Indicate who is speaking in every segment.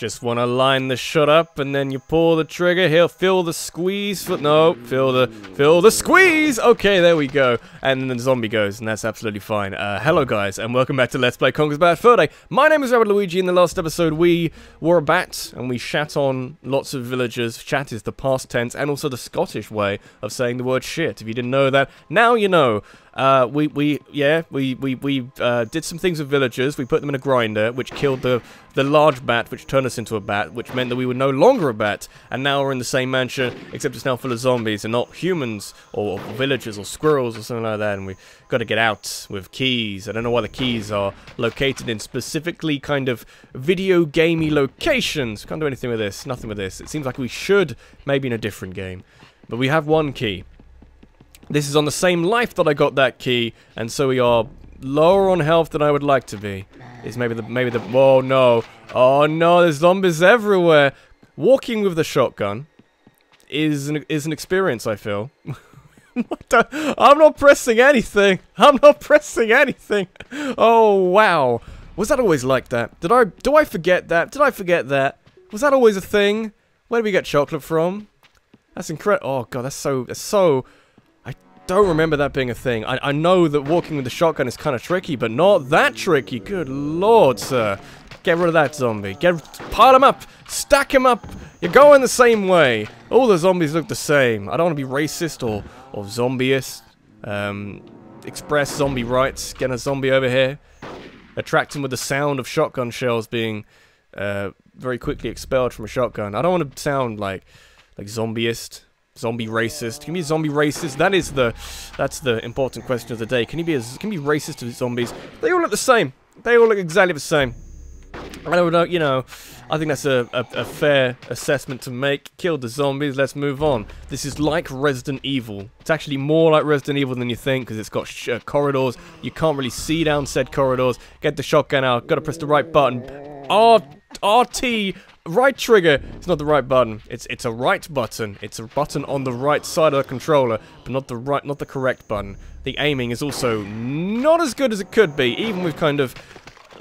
Speaker 1: Just want to line the shot up, and then you pull the trigger. He'll feel the squeeze. For, no, feel the feel the squeeze. Okay, there we go. And then the zombie goes, and that's absolutely fine. Uh, hello, guys, and welcome back to Let's Play Conker's Bad Fur Day. My name is Rabbid Luigi. In the last episode, we were a bat, and we shat on lots of villagers. Chat is the past tense, and also the Scottish way of saying the word shit. If you didn't know that, now you know. Uh, we, we, yeah, we, we, we uh, did some things with villagers. We put them in a grinder, which killed the, the large bat, which turned us into a bat, which meant that we were no longer a bat. And now we're in the same mansion, except it's now full of zombies and not humans or, or villagers or squirrels or something like that. And we got to get out with keys. I don't know why the keys are located in specifically kind of video gamey locations. Can't do anything with this. Nothing with this. It seems like we should, maybe in a different game. But we have one key. This is on the same life that I got that key, and so we are lower on health than I would like to be. Is maybe the maybe the oh no oh no there's zombies everywhere. Walking with the shotgun is an is an experience. I feel. I'm not pressing anything. I'm not pressing anything. Oh wow. Was that always like that? Did I do I forget that? Did I forget that? Was that always a thing? Where do we get chocolate from? That's incredible. Oh god, that's so that's so don't remember that being a thing. I, I know that walking with the shotgun is kind of tricky, but not that tricky. Good lord, sir. Get rid of that zombie. Get Pile him up. Stack him up. You're going the same way. All the zombies look the same. I don't want to be racist or, or zombieist. Um, express zombie rights. Get a zombie over here. Attract him with the sound of shotgun shells being uh, very quickly expelled from a shotgun. I don't want to sound like like zombieist. Zombie racist. Can you be zombie racist? That is the that's the important question of the day. Can you be a, can you be racist to zombies? They all look the same. They all look exactly the same. I don't know, you know, I think that's a, a, a, fair assessment to make. Killed the zombies, let's move on. This is like Resident Evil. It's actually more like Resident Evil than you think because it's got uh, corridors. You can't really see down said corridors. Get the shotgun out, gotta press the right button. R RT right trigger It's not the right button. It's it's a right button. It's a button on the right side of the controller, but not the right, not the correct button. The aiming is also not as good as it could be, even with kind of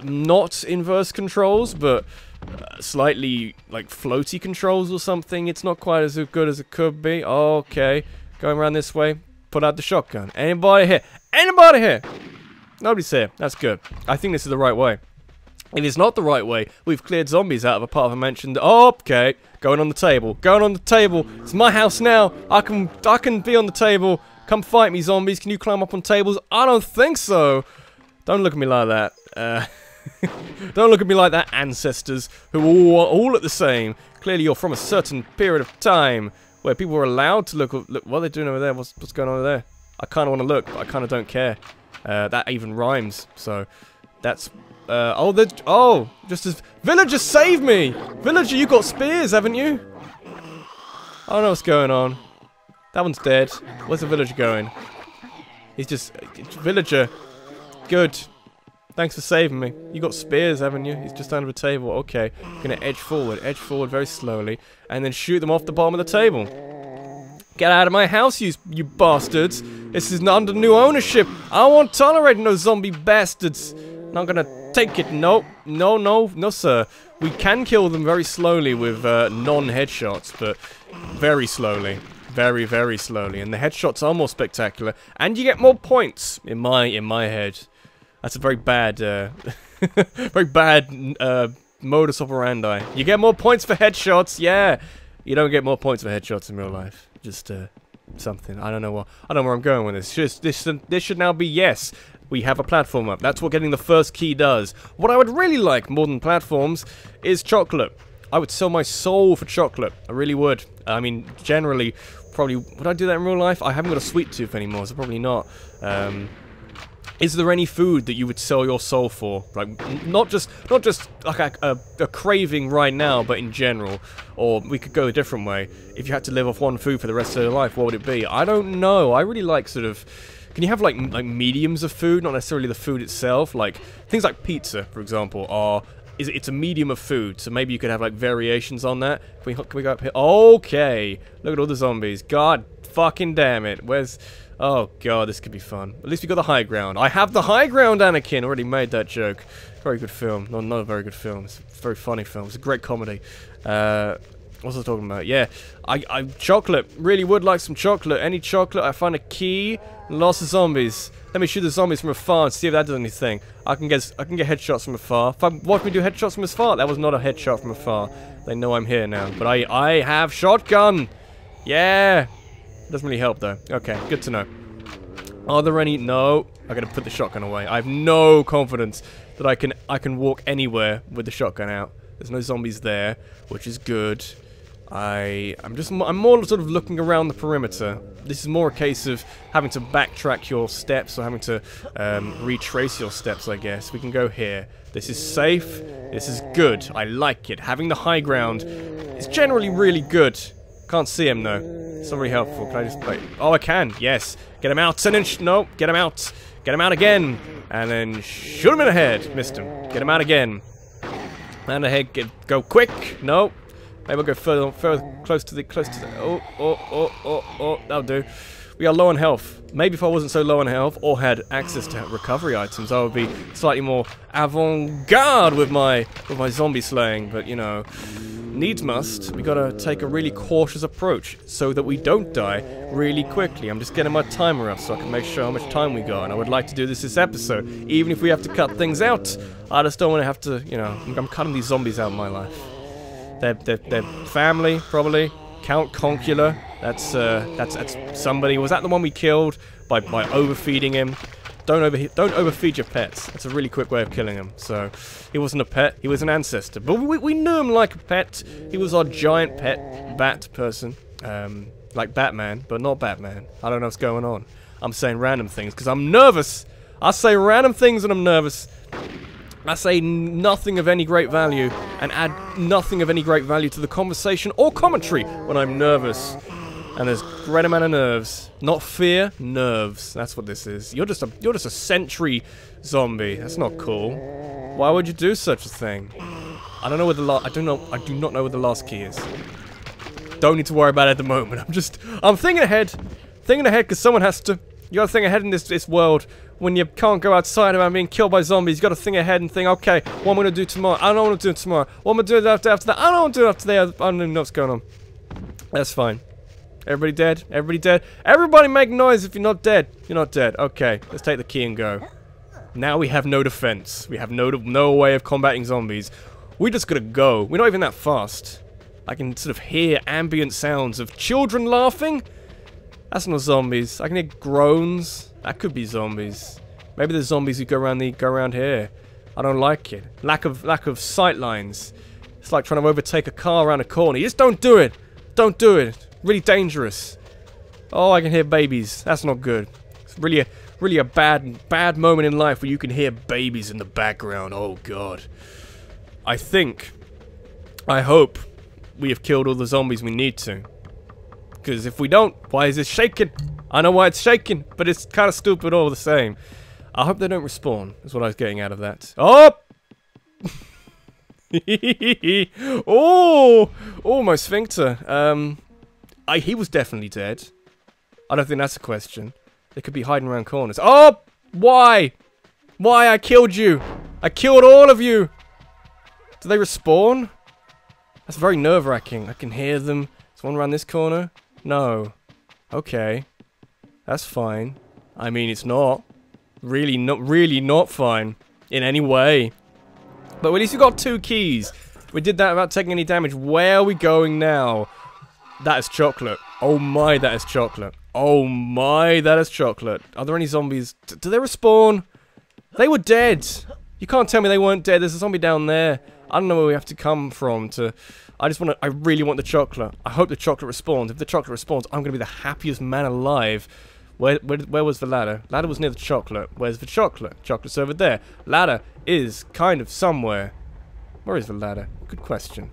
Speaker 1: not inverse controls, but uh, slightly like floaty controls or something. It's not quite as good as it could be. Okay, going around this way. Put out the shotgun. Anybody here? Anybody here? Nobody's here. That's good. I think this is the right way. It is not the right way. We've cleared zombies out of a part of a mansion. Oh, okay. Going on the table. Going on the table. It's my house now. I can I can be on the table. Come fight me, zombies. Can you climb up on tables? I don't think so. Don't look at me like that. Uh, don't look at me like that, ancestors, who all, all at the same. Clearly you're from a certain period of time where people were allowed to look, look what are they doing over there? What's, what's going on over there? I kind of want to look, but I kind of don't care. Uh, that even rhymes, so that's uh, oh, the oh, just as villager, save me! Villager, you got spears, haven't you? I don't know what's going on. That one's dead. Where's the villager going? He's just villager. Good. Thanks for saving me. You got spears, haven't you? He's just under the table. Okay. I'm Gonna edge forward, edge forward very slowly, and then shoot them off the bottom of the table. Get out of my house, you you bastards! This is under new ownership. I won't tolerate no zombie bastards. Not gonna take it. No, no, no, no, sir. We can kill them very slowly with uh, non-headshots, but very slowly. Very, very slowly. And the headshots are more spectacular. And you get more points, in my in my head. That's a very bad, uh, very bad uh, modus operandi. You get more points for headshots, yeah. You don't get more points for headshots in real life. Just, uh, something. I don't know what. I don't know where I'm going with this. Just this. This should now be yes we have a platform up. That's what getting the first key does. What I would really like more than platforms is chocolate. I would sell my soul for chocolate. I really would. I mean, generally, probably, would I do that in real life? I haven't got a sweet tooth anymore, so probably not. Um, is there any food that you would sell your soul for? Like, not just not just like a, a, a, craving right now, but in general. Or we could go a different way. If you had to live off one food for the rest of your life, what would it be? I don't know. I really like sort of can you have like like mediums of food, not necessarily the food itself? Like things like pizza, for example, are is it's a medium of food, so maybe you could have like variations on that. Can we can we go up here? Okay, look at all the zombies. God fucking damn it. Where's Oh god, this could be fun. At least we got the high ground. I have the high ground, Anakin. Already made that joke. Very good film. No, not a very good film. It's a very funny film. It's a great comedy. Uh, what was I talking about? Yeah, I, I, chocolate. Really would like some chocolate. Any chocolate? I find a key. Lots of zombies. Let me shoot the zombies from afar and see if that does anything. I can get, I can get headshots from afar. If I watch me do headshots from afar, that was not a headshot from afar. They know I'm here now. But I, I have shotgun. Yeah. Doesn't really help though. Okay, good to know. Are there any? No. I gotta put the shotgun away. I have no confidence that I can I can walk anywhere with the shotgun out. There's no zombies there, which is good. I I'm just I'm more sort of looking around the perimeter. This is more a case of having to backtrack your steps or having to um, retrace your steps, I guess. We can go here. This is safe. This is good. I like it. Having the high ground is generally really good. Can't see him though. It's not very helpful. Can I just wait? Oh, I can. Yes. Get him out. And inch. no. Get him out. Get him out again. And then shoot him in the head. Missed him. Get him out again. And ahead. Get go quick. No. Maybe we'll go further, further close to the close to the. Oh, oh, oh, oh, oh. That'll do. We are low on health. Maybe if I wasn't so low on health or had access to recovery items, I would be slightly more avant-garde with my with my zombie slaying. But you know, needs must, we gotta take a really cautious approach so that we don't die really quickly. I'm just getting my timer up so I can make sure how much time we got, and I would like to do this this episode, even if we have to cut things out. I just don't want to have to, you know, I'm cutting these zombies out of my life. They're, they're, they're family, probably. Count Concula, that's, uh, that's, that's somebody. Was that the one we killed by, by overfeeding him? Don't over don't overfeed your pets. That's a really quick way of killing him. So he wasn't a pet. He was an ancestor. But we, we knew him like a pet. He was our giant pet bat person, um, like Batman, but not Batman. I don't know what's going on. I'm saying random things because I'm nervous. I say random things and I'm nervous. I say nothing of any great value and add nothing of any great value to the conversation or commentary when I'm nervous. And there's great amount of nerves. Not fear, nerves. That's what this is. You're just a you're just a sentry zombie. That's not cool. Why would you do such a thing? I don't know where the last I don't know I do not know where the last key is. Don't need to worry about it at the moment. I'm just I'm thinking ahead. Thinking ahead because someone has to. You gotta think ahead in this this world. When you can't go outside about being killed by zombies, you gotta think ahead and think, okay, what am I gonna do tomorrow? I don't what gonna do tomorrow. What am I gonna do after, after that? I don't I'm gonna do after that. I don't even know what's going on. That's fine. Everybody dead? Everybody dead? Everybody make noise if you're not dead. You're not dead. Okay, let's take the key and go. Now we have no defense. We have no no way of combating zombies. We just gotta go. We're not even that fast. I can sort of hear ambient sounds of children laughing. That's not zombies. I can hear groans. That could be zombies. Maybe the zombies who go around the go around here. I don't like it. Lack of lack of sight lines. It's like trying to overtake a car around a corner. You just don't do it. Don't do it. Really dangerous. Oh, I can hear babies. That's not good. It's really a really a bad bad moment in life where you can hear babies in the background. Oh god. I think I hope we have killed all the zombies we need to. Because if we don't, why is it shaking? I know why it's shaking, but it's kind of stupid all the same. I hope they don't respawn, is what I was getting out of that. Oh! oh! Oh, my sphincter. Um, I, he was definitely dead. I don't think that's a question. They could be hiding around corners. Oh! Why? Why I killed you? I killed all of you! Do they respawn? That's very nerve-wracking. I can hear them. Is one around this corner? No. Okay. That's fine. I mean, it's not. Really not, really not fine. In any way. But at least we got two keys. We did that without taking any damage. Where are we going now? That is chocolate. Oh my, that is chocolate. Oh my, that is chocolate. Are there any zombies? D do they respawn? They were dead. You can't tell me they weren't dead. There's a zombie down there. I don't know where we have to come from to... I just want to... I really want the chocolate. I hope the chocolate responds. If the chocolate responds, I'm going to be the happiest man alive. Where, where, where was the ladder? Ladder was near the chocolate. Where's the chocolate? Chocolate's over there. Ladder is kind of somewhere. Where is the ladder? Good question.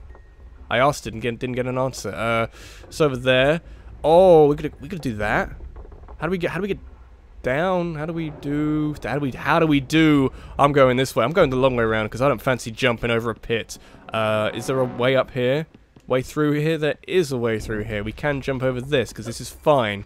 Speaker 1: I asked it and get, didn't get an answer. Uh, it's over there. Oh, we could we could do that. How do we get? How do we get down? How do we do? How do we? How do we do? I'm going this way. I'm going the long way around because I don't fancy jumping over a pit. Uh, is there a way up here? Way through here? There is a way through here. We can jump over this because this is fine.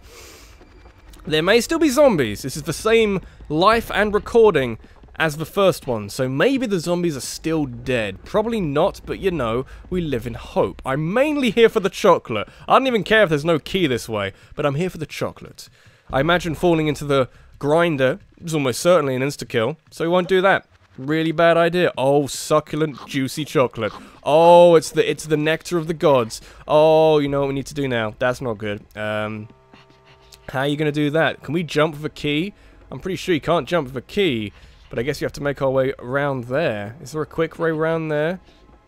Speaker 1: There may still be zombies. This is the same life and recording as the first one, so maybe the zombies are still dead. Probably not, but you know, we live in hope. I'm mainly here for the chocolate. I don't even care if there's no key this way, but I'm here for the chocolate. I imagine falling into the grinder is almost certainly an insta-kill, so we won't do that. Really bad idea. Oh, succulent, juicy chocolate. Oh, it's the it's the nectar of the gods. Oh, you know what we need to do now. That's not good. Um, how are you going to do that? Can we jump with a key? I'm pretty sure you can't jump with a key, but I guess you have to make our way around there. Is there a quick way around there?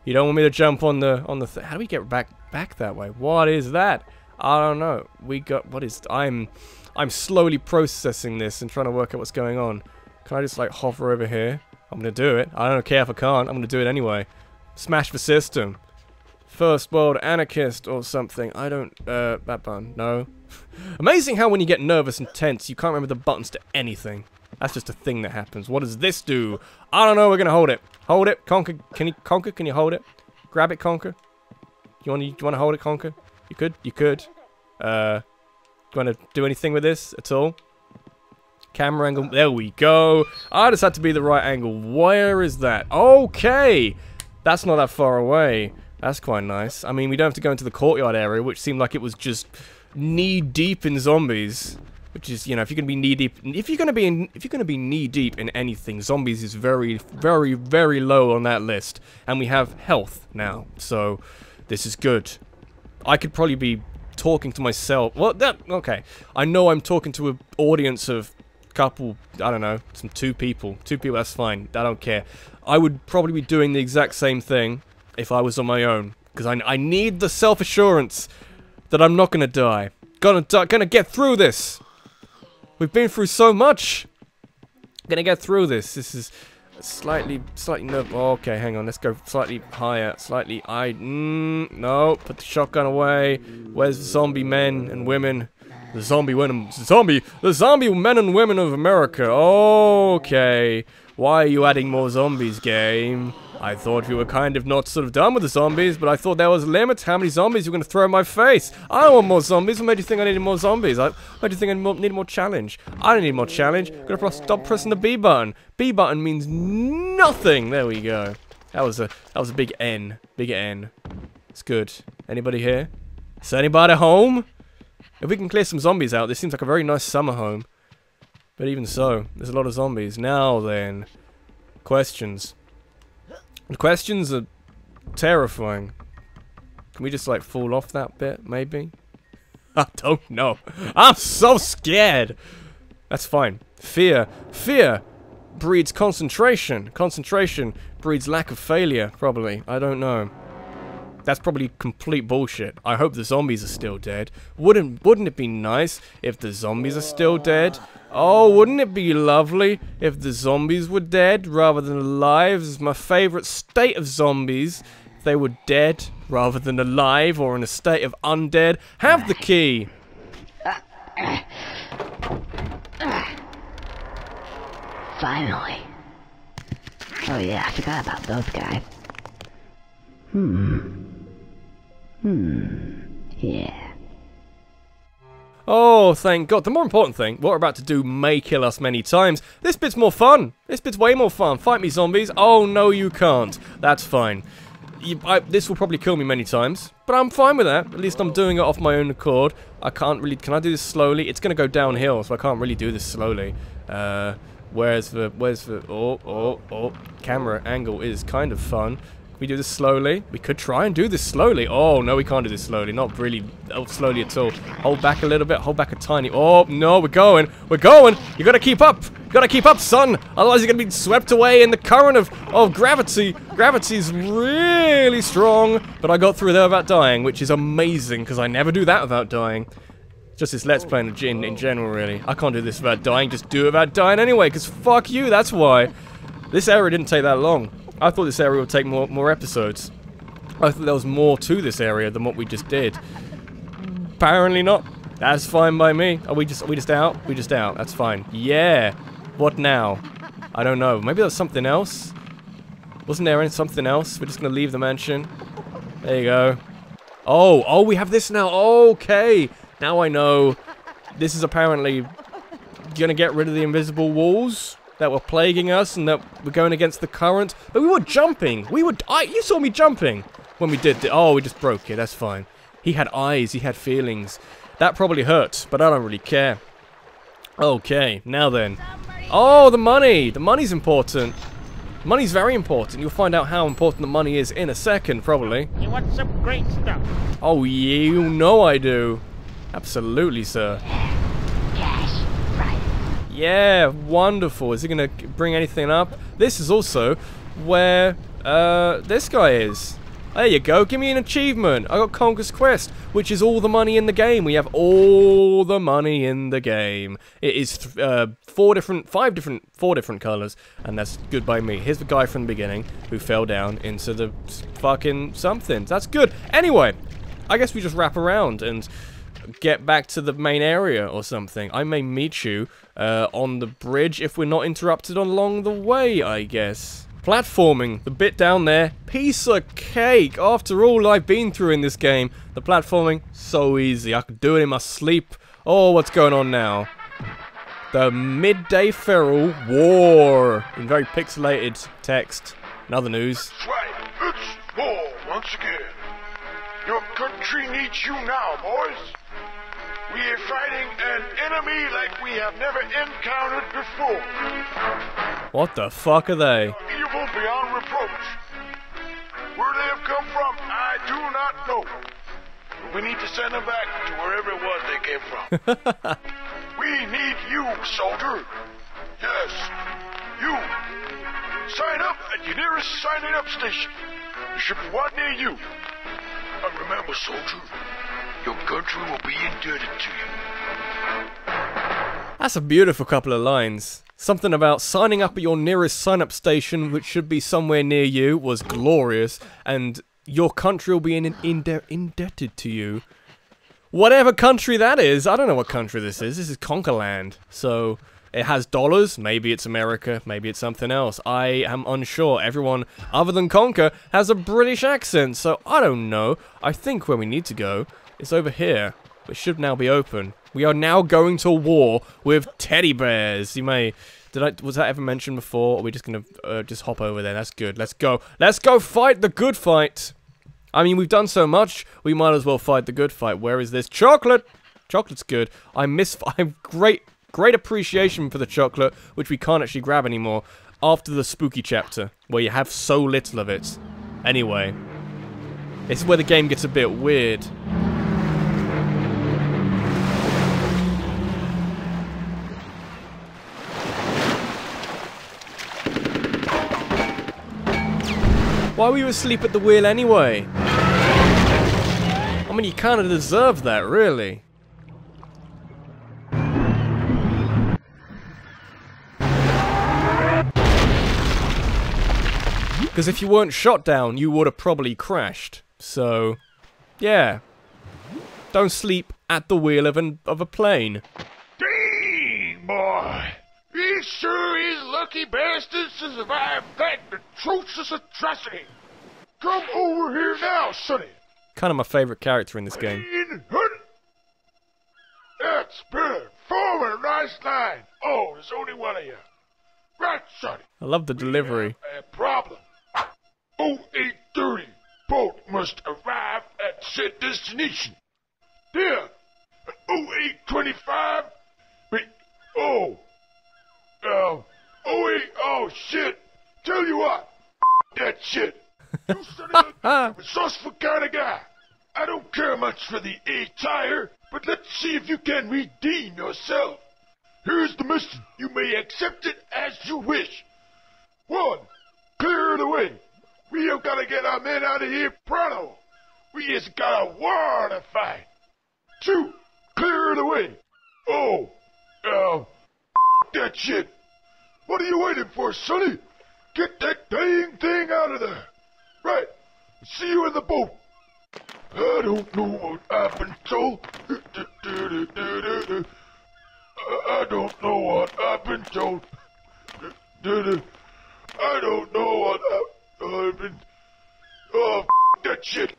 Speaker 1: You don't want me to jump on the on the. Th how do we get back back that way? What is that? I don't know. We got what is? I'm I'm slowly processing this and trying to work out what's going on. Can I just like hover over here? I'm gonna do it. I don't care if I can't. I'm gonna do it anyway. Smash the system. First world anarchist or something. I don't. Uh, that button. No. Amazing how when you get nervous and tense, you can't remember the buttons to anything. That's just a thing that happens. What does this do? I don't know. We're gonna hold it. Hold it. Conker. Can you conker? Can you hold it? Grab it, Conker. You want to? You want to hold it, Conker? You could. You could. Uh, want to do anything with this at all? Camera angle. There we go. I just had to be the right angle. Where is that? Okay. That's not that far away. That's quite nice. I mean, we don't have to go into the courtyard area, which seemed like it was just knee deep in zombies. Which is, you know, if you're gonna be knee deep, if you're gonna be in, if you're gonna be knee deep in anything, zombies is very, very, very low on that list. And we have health now, so this is good. I could probably be talking to myself. Well, that okay. I know I'm talking to an audience of couple. I don't know, some two people, two people. That's fine. I don't care. I would probably be doing the exact same thing if I was on my own, because I I need the self assurance that I'm not gonna die. Gonna die, gonna get through this. We've been through so much. Gonna get through this. This is slightly, slightly no. Oh, okay, hang on. Let's go slightly higher. Slightly. I. Mm, no. Put the shotgun away. Where's the zombie men and women? The zombie women. Zombie. The zombie men and women of America. Okay. Why are you adding more zombies, game? I thought we were kind of not sort of done with the zombies, but I thought there was a limit how many zombies you're going to throw in my face. I want more zombies. What made you think I needed more zombies? I, made you think I need more challenge? I don't need more challenge. I'm going to stop pressing the B button. B button means nothing. There we go. That was a that was a big N. Big N. It's good. Anybody here? Is anybody home? If we can clear some zombies out, this seems like a very nice summer home. But even so, there's a lot of zombies. Now then, questions. The questions are terrifying. Can we just like fall off that bit, maybe? I don't know. I'm so scared. That's fine. Fear. Fear breeds concentration. Concentration breeds lack of failure, probably. I don't know. That's probably complete bullshit. I hope the zombies are still dead. Wouldn't wouldn't it be nice if the zombies are still dead? Oh, wouldn't it be lovely if the zombies were dead rather than alive? This is my favorite state of zombies. They were dead rather than alive or in a state of undead. Have the key.
Speaker 2: Finally. Oh yeah, I forgot about those guys. Hmm. Hmm. Yeah.
Speaker 1: Oh, thank God. The more important thing, what we're about to do may kill us many times. This bit's more fun. This bit's way more fun. Fight me, zombies. Oh, no, you can't. That's fine. You, I, this will probably kill me many times, but I'm fine with that. At least I'm doing it off my own accord. I can't really... Can I do this slowly? It's going to go downhill, so I can't really do this slowly. Uh, where's the... Where's the... Oh, oh, oh. Camera angle is kind of fun we do this slowly? We could try and do this slowly. Oh, no, we can't do this slowly. Not really oh, slowly at all. Hold back a little bit. Hold back a tiny... Oh, no, we're going. We're going. You gotta keep up. You gotta keep up, son. Otherwise, you're gonna be swept away in the current of, of gravity. Gravity's really strong. But I got through there without dying, which is amazing, because I never do that without dying. Just this Let's Play in, in general, really. I can't do this without dying. Just do it without dying anyway, because fuck you, that's why. This area didn't take that long. I thought this area would take more, more episodes. I thought there was more to this area than what we just did. Apparently not. That's fine by me. Are we just are we just out? We just out. That's fine. Yeah. What now? I don't know. Maybe there's something else. Wasn't there something else? We're just gonna leave the mansion. There you go. Oh, oh, we have this now. Okay. Now I know. This is apparently gonna get rid of the invisible walls that were plaguing us and that were going against the current. But we were jumping. We were. I, you saw me jumping when we did. The, oh, we just broke it. That's fine. He had eyes. He had feelings. That probably hurt, but I don't really care. Okay, now then. Oh, the money. The money's important. Money's very important. You'll find out how important the money is in a second, probably.
Speaker 3: You want some great stuff?
Speaker 1: Oh, you know I do. Absolutely, sir. Yeah, wonderful. Is he going to bring anything up? This is also where uh, this guy is. There you go. Give me an achievement. I got Conquer's Quest, which is all the money in the game. We have all the money in the game. It is uh, four different, five different, four different colors, and that's good by me. Here's the guy from the beginning who fell down into the fucking something. That's good. Anyway, I guess we just wrap around and get back to the main area or something. I may meet you uh, on the bridge if we're not interrupted along the way, I guess. Platforming, the bit down there, piece of cake. After all I've been through in this game, the platforming, so easy. I could do it in my sleep. Oh, what's going on now? The Midday Feral War, in very pixelated text. Another news.
Speaker 4: That's right. It's war once again. Your country needs you now, boys. We are fighting an enemy like we have never encountered before.
Speaker 1: What the fuck are they?
Speaker 4: Evil beyond reproach. Where they have come from, I do not know. But we need to send them back to wherever it was they came from. we need you, soldier. Yes, you. Sign up at your nearest signing up station. There should be one near you. And remember, soldier, your country will be indebted to you.
Speaker 1: That's a beautiful couple of lines. Something about signing up at your nearest sign-up station, which should be somewhere near you, was glorious, and your country will be in, inde indebted to you. Whatever country that is, I don't know what country this is. This is Conkerland, so it has dollars. Maybe it's America. Maybe it's something else. I am unsure. Everyone other than Conker has a British accent, so I don't know. I think where we need to go is over here. It should now be open. We are now going to war with teddy bears. You may... Did I... Was that ever mentioned before? Or are we just gonna uh, just hop over there? That's good. Let's go. Let's go fight the good fight. I mean, we've done so much. We might as well fight the good fight. Where is this? Chocolate! Chocolate's good. I miss... I have great... Great appreciation for the chocolate, which we can't actually grab anymore, after the spooky chapter, where you have so little of it. Anyway. Is where the game gets a bit weird. Why were you asleep at the wheel anyway? I mean, you kind of deserve that, really. Because if you weren't shot down, you would have probably crashed. So, yeah. Don't sleep at the wheel of, an, of a plane.
Speaker 4: Dang, boy. He sure is lucky bastards to survive that atrocious atrocity. Come over here now, Sonny.
Speaker 1: Kind of my favorite character in this game.
Speaker 4: That's better. Forward, nice line. Oh, there's only one of you. Right, Sonny.
Speaker 1: I love the delivery.
Speaker 4: A problem. 0830. Boat must arrive at said destination. There. 0825. Shit. Tell you what. That shit. You son of a resourceful kind of guy. I don't care much for the A tire, but let's see if you can redeem yourself. Here's the mission. You may accept it as you wish. One, clear the way. We have got to get our men out of here pronto. We just got a war to fight. Two, clear the way. Oh, uh, that shit. What are you waiting for, Sonny? Get that dang thing out of there. Right. See you in the boat. I don't know what been told. I don't know what been told. I don't know what been. Oh, that shit.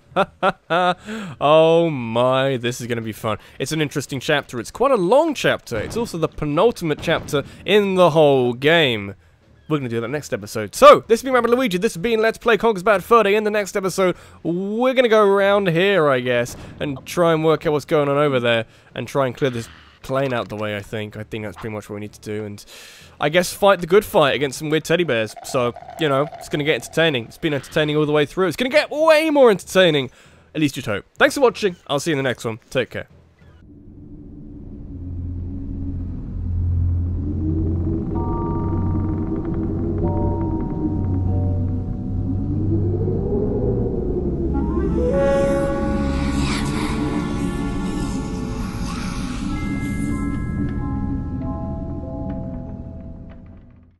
Speaker 1: oh my, this is going to be fun. It's an interesting chapter. It's quite a long chapter. It's also the penultimate chapter in the whole game. We're going to do that next episode. So, this has been Rabbid Luigi. This has been Let's Play Conker's Bad Fur Day. In the next episode, we're going to go around here, I guess, and try and work out what's going on over there, and try and clear this plane out the way, I think. I think that's pretty much what we need to do, and I guess fight the good fight against some weird teddy bears. So, you know, it's going to get entertaining. It's been entertaining all the way through. It's going to get way more entertaining. At least you'd hope. Thanks for watching. I'll see you in the next one. Take care.